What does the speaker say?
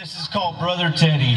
This is called Brother Teddy.